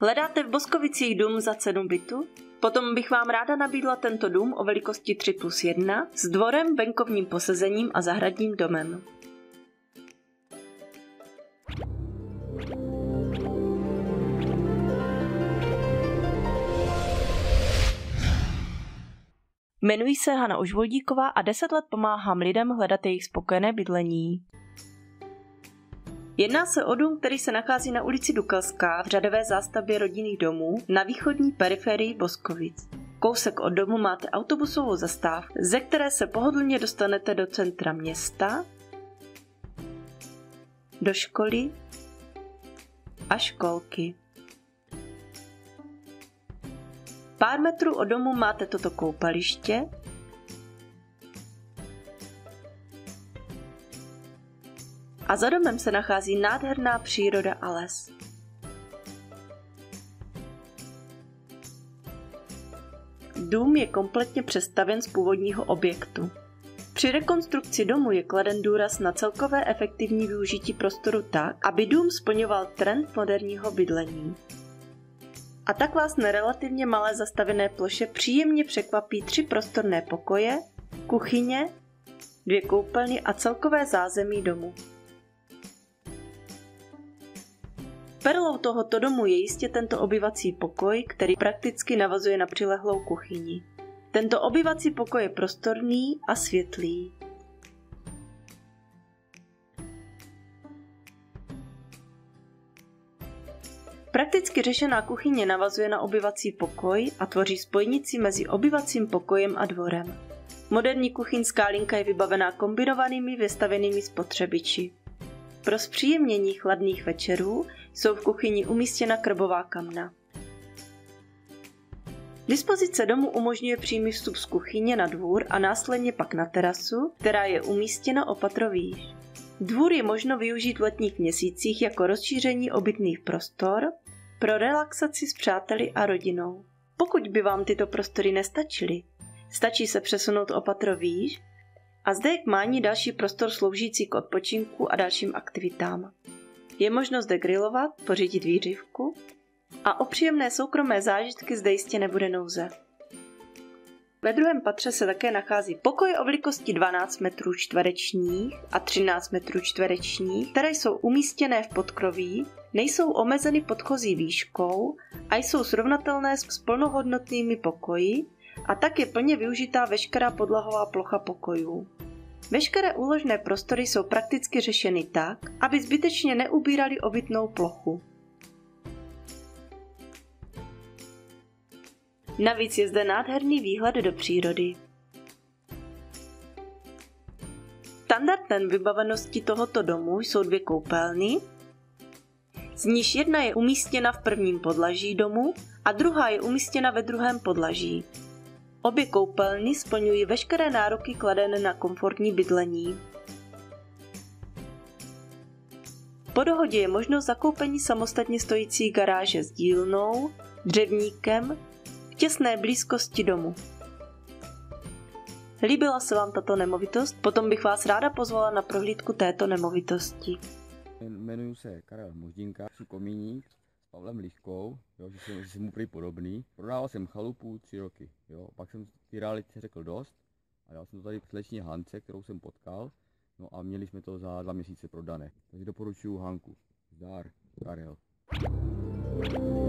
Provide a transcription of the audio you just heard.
Hledáte v Boskovicích dům za cenu bytu? Potom bych vám ráda nabídla tento dům o velikosti 3 plus 1 s dvorem, venkovním posezením a zahradním domem. Jmenuji se Hana Užvoldíková a deset let pomáhám lidem hledat jejich spokojené bydlení. Jedná se o dům, který se nachází na ulici Dukelská v řadové zástavbě rodinných domů na východní periferii Boskovic. Kousek od domu máte autobusovou zastávku, ze které se pohodlně dostanete do centra města, do školy a školky. Pár metrů od domu máte toto koupaliště, a za domem se nachází nádherná příroda a les. Dům je kompletně přestavěn z původního objektu. Při rekonstrukci domu je kladen důraz na celkové efektivní využití prostoru tak, aby dům splňoval trend moderního bydlení. A tak vás na relativně malé zastavené ploše příjemně překvapí tři prostorné pokoje, kuchyně, dvě koupelny a celkové zázemí domu. Perlou tohoto domu je jistě tento obyvací pokoj, který prakticky navazuje na přilehlou kuchyni. Tento obyvací pokoj je prostorný a světlý. Prakticky řešená kuchyně navazuje na obyvací pokoj a tvoří spojnici mezi obyvacím pokojem a dvorem. Moderní kuchyňská linka je vybavená kombinovanými vystavenými spotřebiči. Pro zpříjemnění chladných večerů jsou v kuchyni umístěna krbová kamna. Dispozice domu umožňuje přímý vstup z kuchyně na dvůr a následně pak na terasu, která je umístěna o patro. Dvůr je možno využít v letních měsících jako rozšíření obytných prostor pro relaxaci s přáteli a rodinou. Pokud by vám tyto prostory nestačily, stačí se přesunout o a zde je k mání další prostor sloužící k odpočinku a dalším aktivitám. Je možno zde grilovat, pořídit výřivku a o příjemné soukromé zážitky zde jistě nebude nouze. Ve druhém patře se také nachází pokoje o velikosti 12 metrů čtverečních a 13 metrů čtverečních, které jsou umístěné v podkroví, nejsou omezeny podchozí výškou a jsou srovnatelné s plnohodnotnými pokoji a tak je plně využitá veškerá podlahová plocha pokojů. Veškeré úložné prostory jsou prakticky řešeny tak, aby zbytečně neubírali obytnou plochu. Navíc je zde nádherný výhled do přírody. Standardem vybavenosti tohoto domu jsou dvě koupelny, z níž jedna je umístěna v prvním podlaží domu a druhá je umístěna ve druhém podlaží. Obě koupelny splňují veškeré nároky kladené na komfortní bydlení. Po dohodě je možnost zakoupení samostatně stojící garáže s dílnou, dřevníkem, v těsné blízkosti domu. Líbila se vám tato nemovitost? Potom bych vás ráda pozvala na prohlídku této nemovitosti. Jmenuji se Karel Moždinka, jsem komíník, Pavlem Liškou, jo, že, jsem, že jsem mu prý podobný. Prodával jsem chalupu tři roky, jo. pak jsem ty realitě řekl dost a dal jsem to tady slečně Hance, kterou jsem potkal, no a měli jsme to za dva měsíce prodané. Takže doporučuju Hanku. Zdar, Karel. thank you